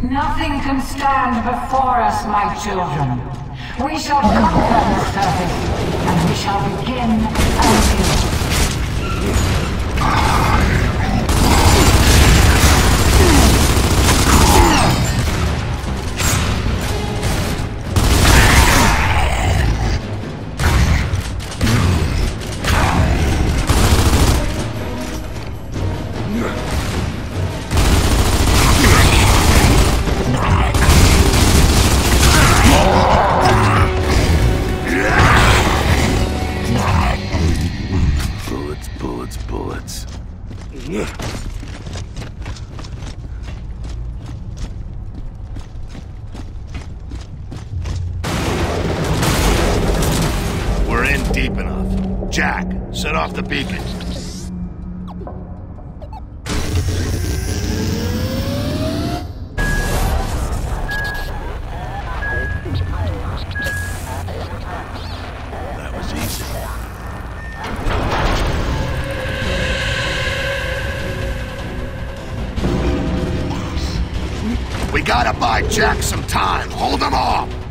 Nothing can stand before us, my children. We shall conquer the surface, and we shall begin anew. Deep enough. Jack, set off the beacon. That was easy. We gotta buy Jack some time. Hold him off.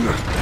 Ugh.